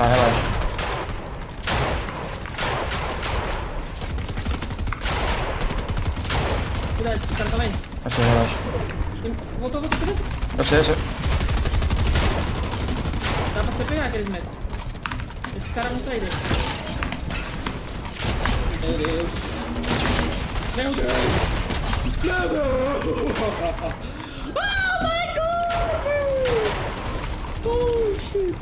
Tá, relaxa. Cuidado, esse cara calma aí. Achei, relaxa. Voltou, voltou, voltou. Achei, achei. Dá pra você pegar aqueles metros. Esse cara não sai dele. Meu Deus. Meu Deus. Meu Deus. Oh my god! Oh shit.